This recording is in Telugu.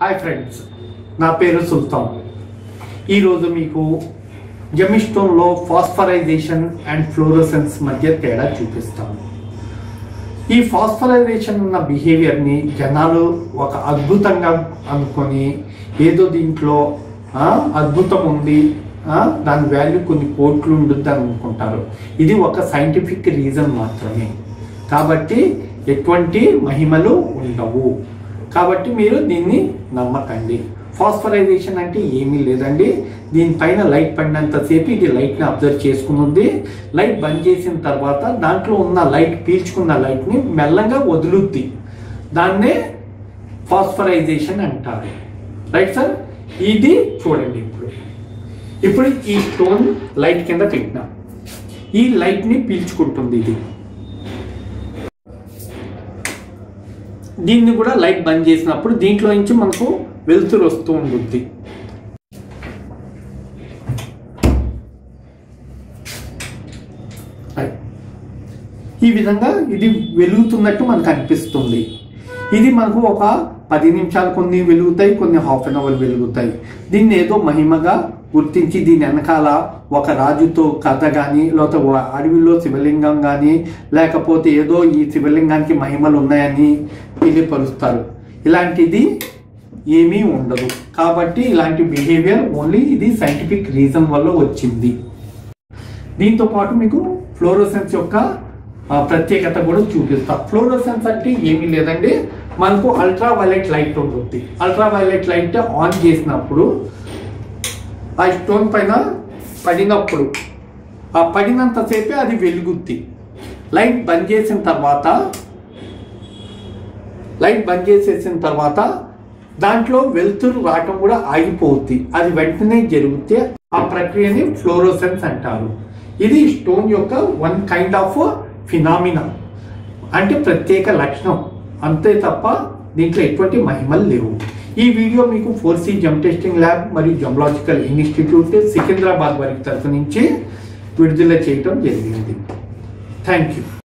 హాయ్ ఫ్రెండ్స్ నా పేరు సుల్తాన్. ఈరోజు మీకు జెమిస్టోన్లో ఫాస్ఫరైజేషన్ అండ్ ఫ్లోరోసెన్స్ మధ్య తేడా చూపిస్తాను. ఈ ఫాస్ఫరైజేషన్ ఉన్న బిహేవియర్ని జనాలు ఒక అద్భుతంగా అనుకొని ఏదో దీంట్లో అద్భుతం ఉంది దాని వాల్యూ కొన్ని కోట్లు ఉంటుంది అని అనుకుంటారు. ఇది ఒక సైంటిఫిక్ రీజన్ మాత్రమే. కాబట్టి ఎటువంటి మహిమలు ఉండవు. కాబట్టి మీరు దీన్ని నమ్మకండి. ఫాస్ఫరైజేషన్ అంటే ఏమీ లేదండి. దీనిపైన లైట్ పడినంతసేపు ఇది లైట్ని అబ్జర్వ్ చేసుకున్నది లైట్ బంద్ చేసిన తర్వాత దాంట్లో ఉన్న లైట్ పీల్చుకున్న లైట్ని మెల్లగా వదులుద్ది. దాన్నే ఫాస్ఫరైజేషన్ అంటారు. రైట్ సార్ ఇది చూడండి ఇప్పుడు. ఇప్పుడు ఈ స్టోన్ లైట్ కింద పెట్టిన. ఈ లైట్ని పీల్చుకుంటుంది ఇది. దీన్ని కూడా లైట్ బంద్ చేసినప్పుడు దీంట్లో నుంచి మనకు వెలుతురు వస్తూ ఉంటుంది ఈ విధంగా ఇది వెలుగుతున్నట్టు మనకు అనిపిస్తుంది. ఇది మనకు ఒక పది నిమిషాలు కొన్ని వెలుగుతాయి కొన్ని హాఫ్ అన్ అవర్ వెలుగుతాయి. దీన్ని ఏదో మహిమగా గుర్తించి దీని వెనకాల ఒక రాజుతో కథ కానీ లేకపోతే అడవిలో శివలింగం కానీ లేకపోతే ఏదో ఈ శివలింగానికి మహిమలు ఉన్నాయని తెలియపరుస్తారు. ఇలాంటిది ఏమీ ఉండదు. కాబట్టి ఇలాంటి బిహేవియర్ ఓన్లీ ఇది సైంటిఫిక్ రీజన్ వల్ల వచ్చింది. దీంతో పాటు మీకు ఫ్లోరోసెన్స్ యొక్క ప్రత్యేకత కూడా చూపిస్తా. ఫ్లోరోసెన్స్ అంటే ఏమీ లేదండి. మనకు అల్ట్రా వైలెట్ లైట్ ఉంటుంది. అల్ట్రా వైలెట్ లైట్ ఆన్ చేసినప్పుడు ఆ స్టోన్ పైన పడినప్పుడు ఆ పడినంతసేపే అది వెలుగుద్ది. లైట్ బంద్ చేసిన తర్వాత లైట్ బంద్ చేసేసిన తర్వాత దాంట్లో వెలుతురు రావటం కూడా ఆగిపోద్ది. అది వెంటనే జరిగితే ఆ ప్రక్రియని ఫ్లోరోసెన్స్ అంటారు. ఇది స్టోన్ యొక్క వన్ కైండ్ ఆఫ్ ఫినామినా. అంటే ప్రత్యేక లక్షణం. అంతే తప్ప దీంట్లో ఎటువంటి మహిమలు లేవు. ఈ వీడియో మీకు four C gem testing lab మరియు జమ్లాజికల్ ఇన్స్టిట్యూట్ సికింద్రాబాద్ వారి తరఫు నుంచి విడుదల చేయటం జరిగింది. Thank you.